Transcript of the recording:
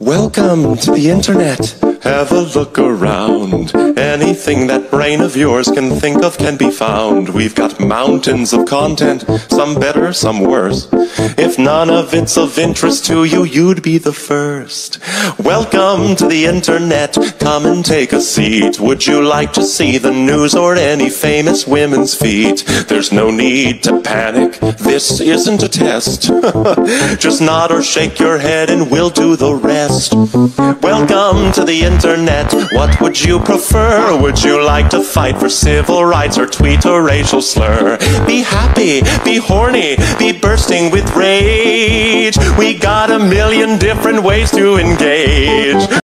Welcome to the internet. Have a look around. Anything that brain of yours can think of can be found. We've got mountains of content, some better, some worse. If none of it's of interest to you, you'd be the first. Welcome to the internet. Come and take a seat. Would you like to see the news or any famous women's feet? There's no need to panic. This isn't a test. Just nod or shake your head and we'll do the rest. Welcome to the internet. What would you prefer? Would you like to fight for civil rights or tweet a racial slur? Be happy, be horny, be bursting with rage. We got a million different ways to engage.